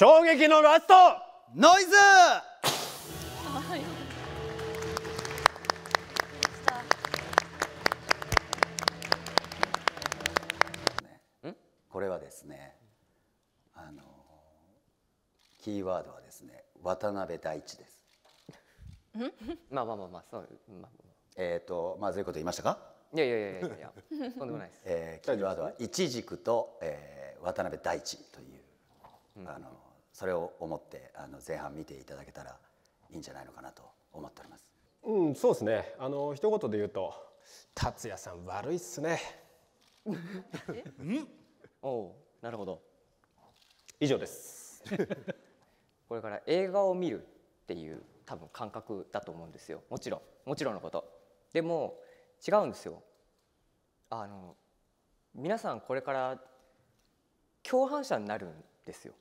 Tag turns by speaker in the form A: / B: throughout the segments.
A: 衝撃のラスト！
B: ノイズ！これはですねあのキーワードはですね渡辺大地です。
C: まあまあまあまあそうまあ
B: えっ、とまあそういうこと言いましたか、
C: いやいやいやいやいやとんでもないです。
B: えー、キーワードは一軸と、えー、渡辺大地という、あのそれを思ってあの前半見ていただけたらいいんじゃないのかなと思っております。
A: うんそうですね。あの一言で言うと達也さん悪いっすね。
C: おおなるほど。
A: 以上です。
C: これから映画を見るっていう多分感覚だと思うんですよ。もちろん。もちろんのこと。でも違うんですよ。あの皆さんこれから共犯者になるんですよ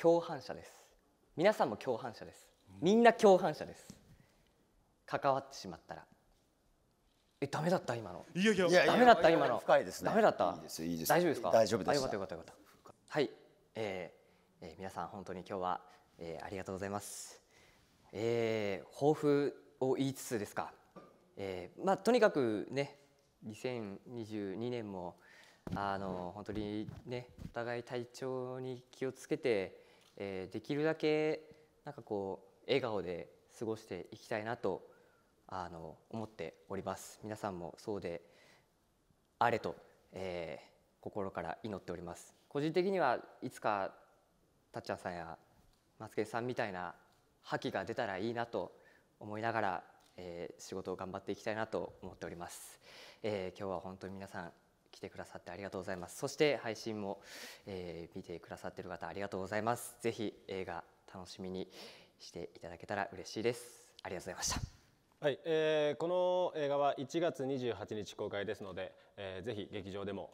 C: 共犯者です。皆さんも共犯者です。みんな共犯者です。関わってしまったら。えダメだった？今の。
D: いやいや。
B: いやいや
C: ダメだった？今の。
B: 深いですね。
C: ダメだった？
B: いいです。いいです。
C: 大丈夫ですか？
B: 大丈夫でした
C: あよかったよかった。よかったはい、えーえー皆さん本当に今日は、えーありがとうございます。えー抱負を言いつつですか、えーまあとにかくね2022年もあの本当にねお互い体調に気をつけて、えーできるだけなんかこう笑顔で過ごしていきたいなとあの思っております。皆さんもそうであれと、えー心から祈っております。個人的にはいつかたっちゃんさんや松毛さんみたいな覇気が出たらいいなと思いながら、えー仕事を頑張っていきたいなと思っております、えー今日は本当に皆さん来てくださってありがとうございます。そして配信も、えー見てくださっている方ありがとうございます。ぜひ映画楽しみにしていただけたら嬉しいです。ありがとうございました。
A: はい、えーこの映画は1月28日公開ですので、えーぜひ劇場でも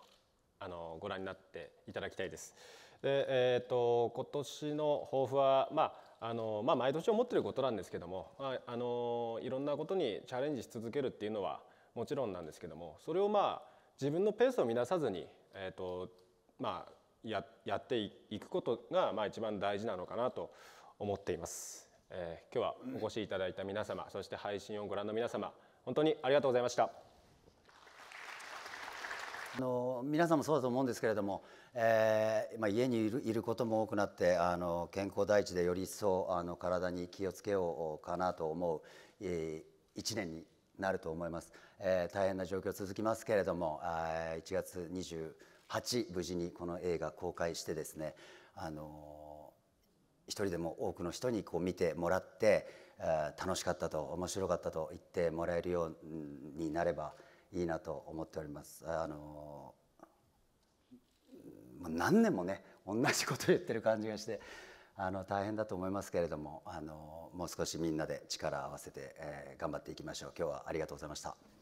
A: あのご覧になっていただきたいです。で、えー、と今年の抱負は、まああのまあ、毎年思ってることなんですけども、まあ、あのいろんなことにチャレンジし続けるっていうのはもちろんなんですけどもそれをまあ自分のペースを乱さずに、えーとまあ、ややっていくことが、まあ、一番大事なのかなと思っています。えー今日はお越しいただいた皆様そして配信をご覧の皆様本当にありがとうございました。
B: あの皆さんもそうだと思うんですけれども、えーまあ、家にいるいることも多くなってあの健康第一でより一層あの体に気をつけようかなと思う、えー、1年になると思います、えー大変な状況続きますけれどもあ1月28無事にこの映画公開してですねあの一人でも多くの人にこう見てもらって、楽しかったと面白かったと言ってもらえるようになればいいなと思っております。あのまあ何年もね同じこと言ってる感じがしてあの大変だと思いますけれどもあのもう少しみんなで力を合わせて、えー頑張っていきましょう今日はありがとうございました。